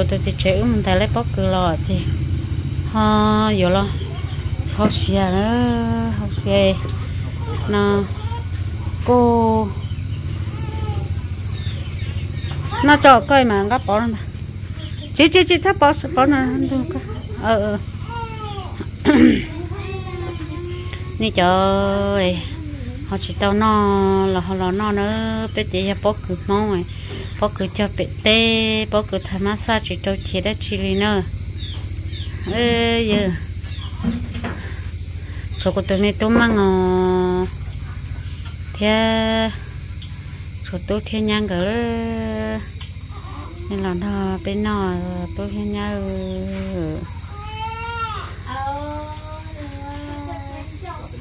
cô tôi thì chơi mình thấy lấy bóc cửa lọ thì ha vô lo. Học xe nữa à, học xe nó à. cô nó cho coi mà gấp bỏ mà. Chị chị chị, sắp bỏ bỏ nó ờ ờ. Nè trời họ chỉ tao nó là họ là nó nữa. Bé tí bỏ cứ mong ấy. Bỏ cứ cho bé tê bỏ cứ thay massage chỉ tao chỉ đã chỉ lên nữa ê, giờ. Số của tôi này tôi mang ngò thế số tôi thiên nhang gỡ. Nên là nó, bên nó, tôi thiên nhang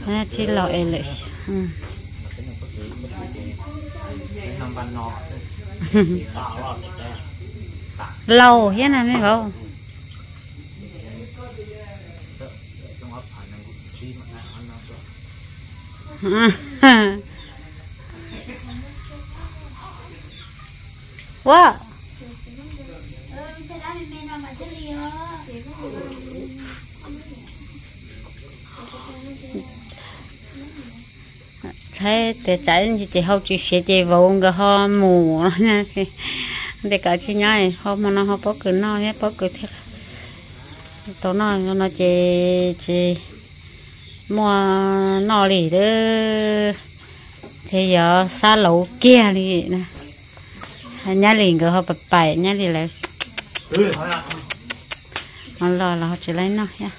Nè chỉ lọi lại ừ. lâu thế này mới không wow thế để trái thì chỉ hậu chỉ sẽ chỉ vào cái ho mù. Nha để cả chị nhai ho mà nó ho bó cứ nó nhé bó cứ thế tao nó nó chỉ chỉ mua nó lì đó thì giờ xa lẩu kia đi nè nhá liền cái họ bật bài nhá liền lại nó lo là họ chỉ lấy nó nha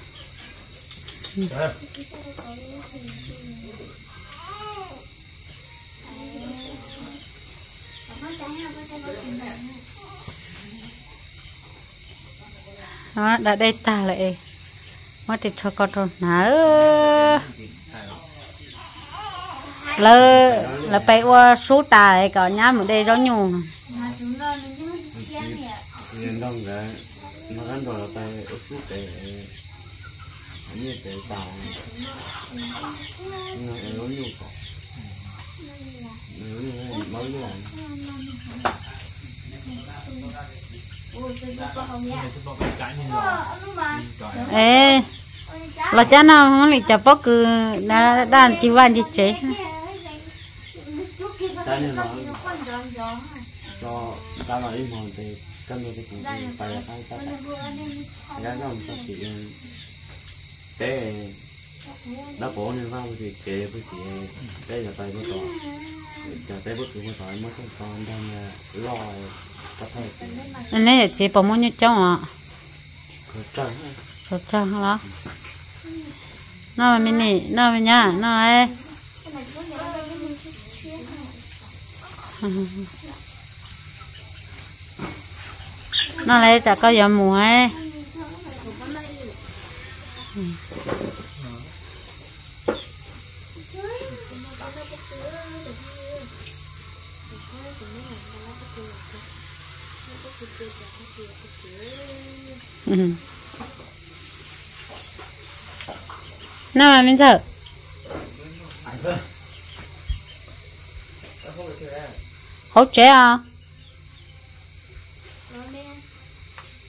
đó đã đây ta lại. Mất thì cho con rồi. Nở lơ là phải qua số tà lại có nhá một đây gió đông cái nó gắn vào tay ở chút để như để tàu nó nó nhu cầu nó như mới là ê là cha nào không lịch chả bóc cứ đã đàn chỉ van chỉ chế. Ta nên nói cho ta nói im hồn thì cân cái cũng phải là hai ta cái đó mình đã bỏ nên vào thì kể với chị đây là tay mới còn giờ tay bất cứ mới phải mới không còn đang lo có thể anh ấy chỉ bỏ mua nhớ cháu à trăng cho cha hả? Nó mà mình nè nó mà nhá nó ấy nó lấy chả có gió mùa ấy Ừ. nó mà mình sợ. Hỗ trợ à.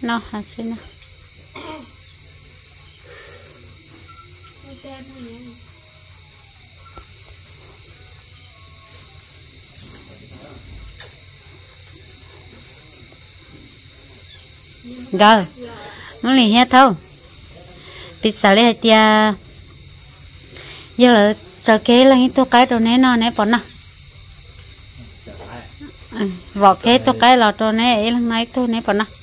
Nó hả xin gờ nó liền hết thôi. Bị sợ lấy tia. Giờ là chờ kế là những tôi cái đồ này nó này bọn nó. Vỏ kế tôi cái là đồ này ấy là này tôi này bọn nó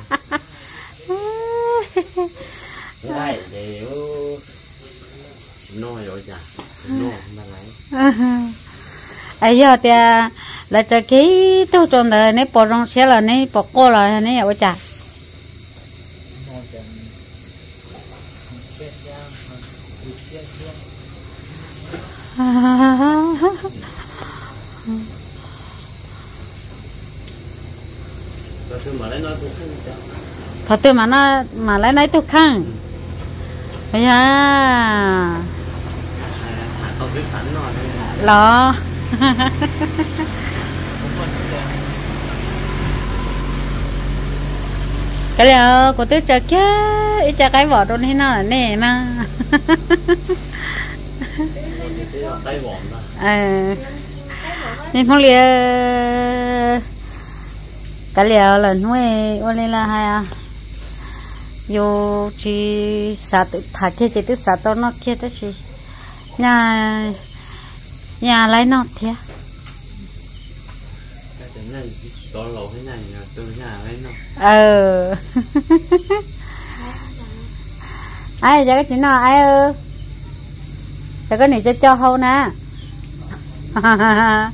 nói đây đều nói rồi chả nói mà lấy. Ấy giờ thì là chờ kế tôi trong đời này bỏ trong xe là này bỏ cô là này ở chả. Rồi tôi mà nói thật mà lấy lấy tôi khăn Thấy giờ không biết sẵn rồi lo. Cái liệu ờ, của tôi chờ kia ít chờ cái vỏ đôn thế nào là nè mà. Ờ. À nên phong lia cái liệu là nuôi, ô lên là hay à? Yo chỉ sa tự thả kia chỉ tự sa to nó kia đó chỉ nhà nhà lấy nó. Thế ờ. Ai giờ cái chuyện nào ai ơ? Giờ cái này cho cho hâu nè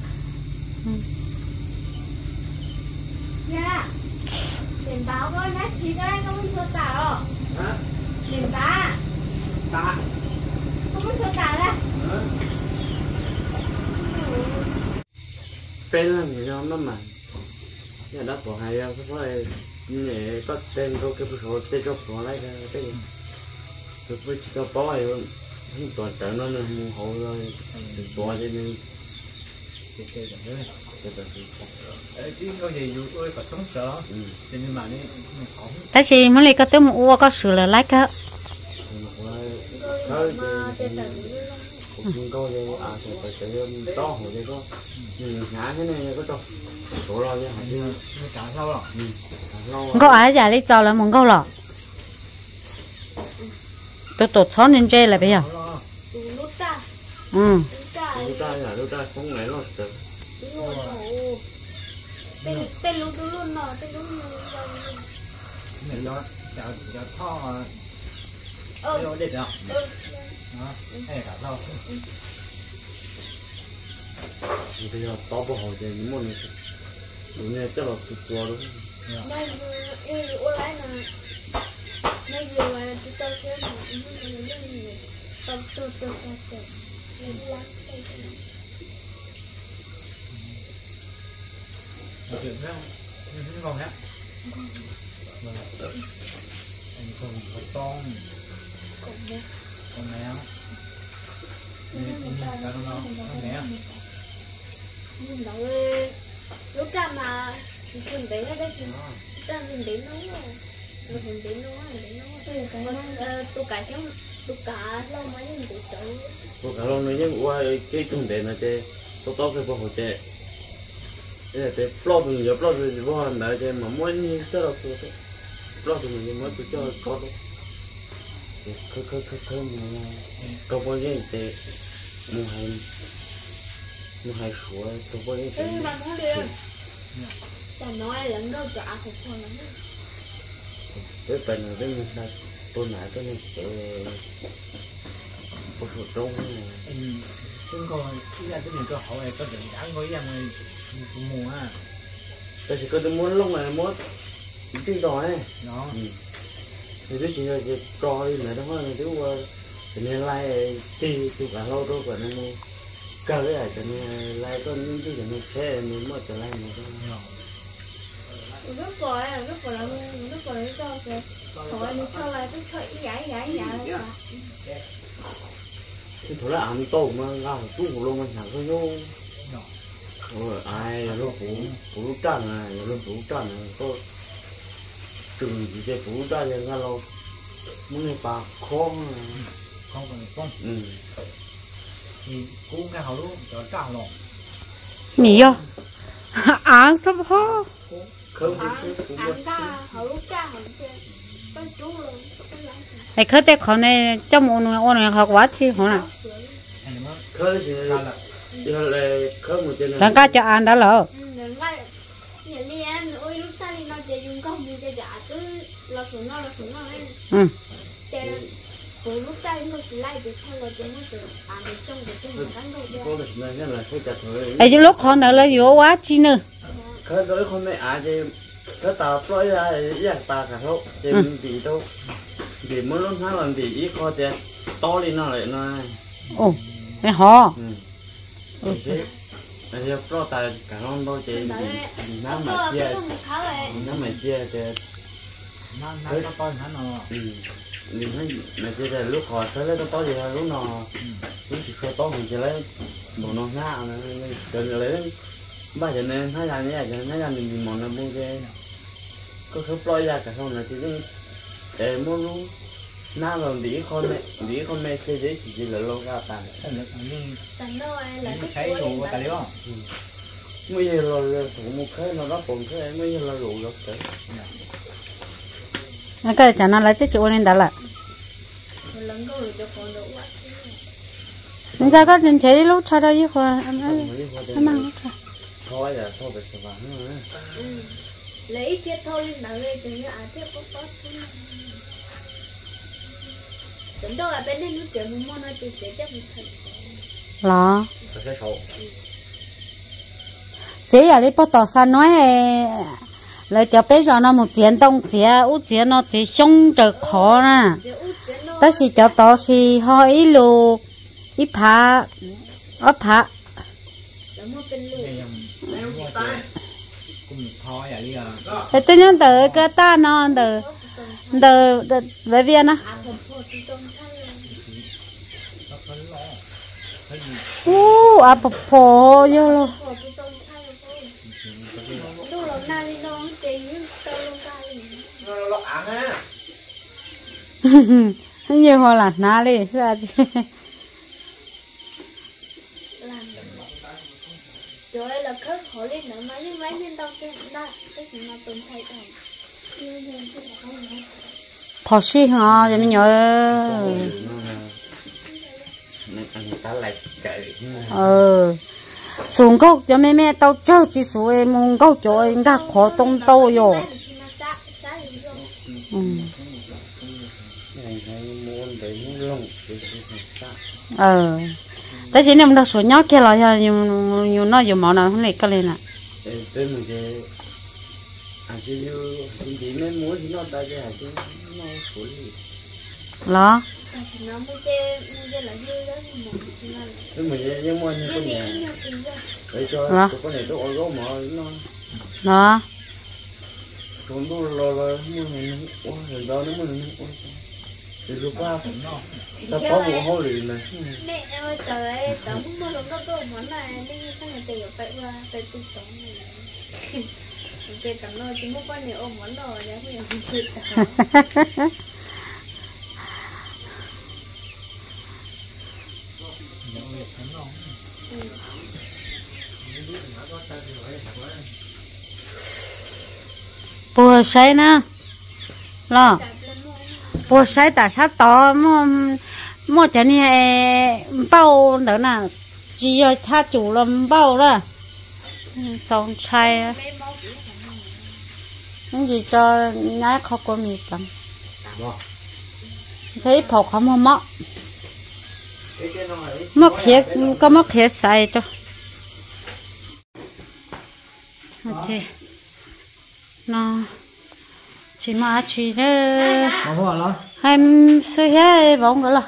Báo coi nhá, chị đây không muốn cho tả rồi. hả? Tiền tá, ta không muốn cho tả đây. tên là người nhóm đó mà. Nhà đất của hai em có phải nhẹ có tên có cái số tên cho của lấy cái cái gì tôi phải chỉ có bỏ rồi không? Toàn trở nó nên mua hộ rồi bỏ cho nên cái cái đó đấy cái đó có tôi có ừ. Cho nên ta chỉ muốn lấy cái tấm mua có sửa là có gì à thì phải tới to hồ gì có. Nhưng nhá thế này có to. Số lo chứ hả? Chứ nó cả lâu rồi. Ừ lâu có ai giờ đi cho là mong câu lọ tôi tổ chó nên chơi là bây giờ lo tù nút ta, ừ nút ta, lúc ta là lúc ta không ngày lo được tù luôn hổ. Tên tên lúc tù luôn nọ, tên lúc luôn. này do cho cho tho Ờ, vô đi được ừ. đó hay cả lâu thì bây giờ to bộ hồ thì những món này đúng như chắc là sụt qua đúng Này vừa, ừ, ô lái nè. Này vừa là tụi tao kêu mà, ừ, ừ, ừ, ừ. Tao tụi tụi tao kêu. Này vừa lái, tao kêu. Chuyện không? Không còn nhá anh còn có con Cộng với. con mèo cái nó nó con mèo Nhưng đó ơi, lúc ra mà mình đấy là đấy thì ta mình đến nó rồi mình đến nó mình đến nó Ờ, tôi cả chứ tôi cả lâu mấy mình tự tự tôi cả lần nữa nhưng qua cái trung đề là thế tôi to cái bộ hồ thế thế thế plot mình giờ plot mình vô hành đại thế mà muốn như thế là tôi thế. Plot mình mà tôi cho có đó khơ khơ khơ khơ mà có bao nhiêu thế. Mua hai mua hai số có bao nhiêu ừ thế nói không lắm. Mình sao tôi nãy cái này này chúng coi cái cơ hội có đáng với em mùa à tôi chỉ có tôi muốn lúc này muốn cái đỏ này đó. Thì tôi chỉ là cái trò đi này đó thôi chứ qua cho nên lại thì chụp cả lâu đâu còn nên cái này cho nên lại có những cái cho nên xe mình mới trở lại một cái. Rất rồi rất rồi là rất rồi là cho kìa. Hỏi đi sau lại tôi thấy giải giải giải thì thôi là ăn tổ mà gạo của luôn mà chẳng có vô rồi ai là lúc phủ phủ trần là lúc phủ trần này có chừng gì cái phủ trần này ra lâu muốn bà này không còn con ừ. Thì cũng cái hậu luôn cho cao rồi nhỉ yo à sắp ho không ăn ăn ra họ lúc ra họ chơi con chú luôn này khơi tết khó này trong một ngày ôn này học quá chi hả mới khơi thì là là lần cá cho ăn đã lỡ. Ừ, lúc là là ấy. Ừ. Rồi lúc là cái cái là lúc khó nữa là vô quá chi nữa khơi tới không mẹ à thì cái tàu ploi ra thì giặc bà cả thôi thì mình bị đâu. Thì muốn lúc nào làm thì ít có tiền to lên nó lại nó ồ này ho ừ thì là giờ pro tài cả non đâu chị nó nó mà chia cái nó mà chia thì nó nó có con nó nó? Ừ. Mình thấy mẹ chỉ là lúc họ tới lấy to gì lúc nào lúc chỉ khơi to mình chỉ lấy bộ nó ngã rồi lấy ba giờ nên hai lần như vậy hai lần mình mòn nó mua cái có khớp lôi ra cả không là chỉ để mua luôn na rồi đi con mẹ đi con mẹ sẽ dễ chỉ là lâu ra tàn. Tần đâu ai là cái đồ tài liệu mấy giờ là thủ một cái nó đó còn cái mấy giờ là rủ được đấy nó cái chả nó lấy chiếc chỗ lên đó là. Mình ra có trên chế đi lúc cho đây khoa em Không, em mang lúc cho. Thôi là thôi vàng nữa Ừ. Lấy chết thôi nào chừng như à tiếp có có chứ là bên đây nó chuyện mua nó chỉ chỉ chắc mình thật lo chế bắt đầu san nói lấy cho bé cho nó một chiến đông chế u chế nó chế sống trở khó nè ta chỉ cho tao chỉ họ ít ít phá ít phá. Thế tôi nhớ tới cái ta nó từ từ về viên á 오, 아퍼퍼, 열로. nhiều hoa là na đi ra chứ rồi là khớp khó lên nữa mấy mấy nhân đâu cái đó cái gì mà tồn tại rồi như xí hả? Vậy mình nhớ. Ờ. Xuống gốc cho mẹ mẹ tao chơi chỉ xuống em muốn gốc cho em gác khó tông tao rồi ừ. Ờ. Tại chỉ nên đâu số nhóc kia là cho nhiều nhiều nó nhiều món nào không này cái lên nè. để để mình cái, à chỉ như chỉ chỉ muốn thì nó ta cái hạt nó lo. Nhưng mà cái lo. Chúng tôi lo. lo mua này nó rồi đó nó mua này nó thì lúc qua sao có một hố lì này nè ơi trời tao muốn mua lồng đó tôi muốn là đi cái này tiền phải qua phải tu sống này tao nói chỉ muốn con này ôm món đồ đấy thì không chịu nó bùa say nè. Lo. Bùa say tại sao to mua mua cho nên bao đó nè chỉ cho cha chủ làm bao đó. Xong say cái gì cho nhái khó có mì bằng thấy phọc không mà nó ấy mất thiệt có mất thiệt sai cho. Ok. Nó chỉ mà chỉ đấy hai sơ hết bóng cái là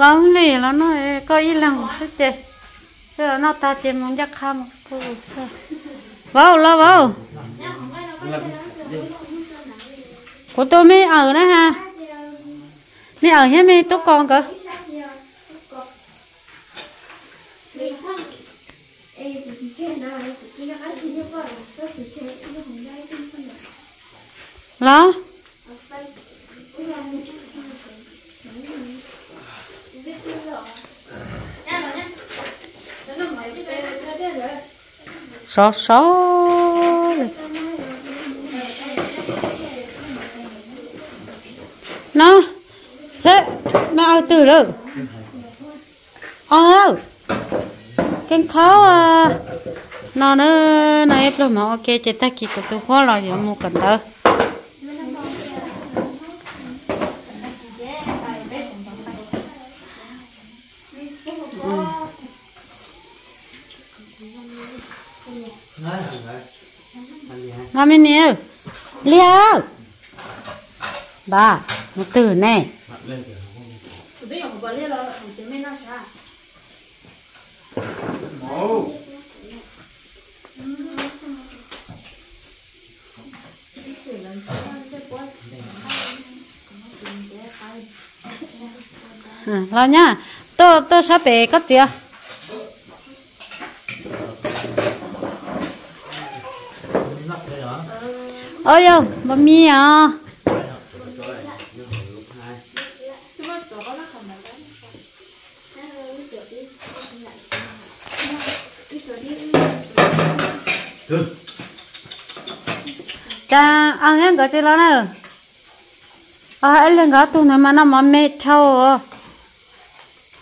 lâu này là nó có ít lần thế chứ chứ nó ta chỉ muốn chắc khăm vào, lo vào. Của tôi mới ở đó ha. Mới ở hết mới tốt con cơ. Lo. Xó xó. Nó, thế, nó ở từ đâu? Ờ cái khó à nó nó nó ép luôn mà ok chỉ ta kỹ tụi tôi khó là giờ mua cần tơ nói thằng này anh gì hả làm gì nè liêu bà, một từ nè. Mấy lo nhá. Tôi tôi sắp về cắt chưa nắp thế hả ôi yo bà mi à? Cha, ăn hết cái gì lo nào? À anh lên cái tủ này mà nó mà mệt thâu à.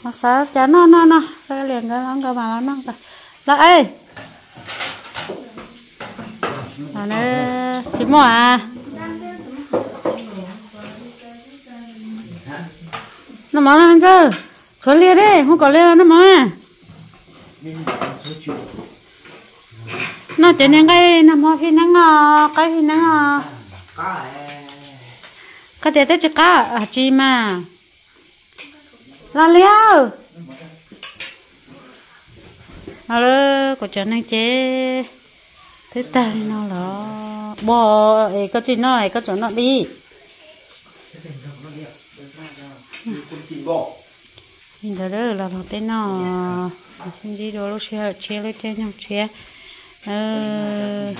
Mà sao cha, nó nó nó. Sao liền cái nó cái mà nó cái là ê! À nè chị mua à? Nó mà làm bây giờ cho đi, không có lia nó mà nó chỉ nên cái nó mà phi năng à cái phi năng à cái để tới chỉ cá à chị mà. Là liao alo cô cho năng chế thế ta đi nó là bò ấy có chuyện nói có chỗ nó đi? Nhìn thấy đó là nó tên nó xin đi đồ lúc xe chia lấy trên nhau chia ờ.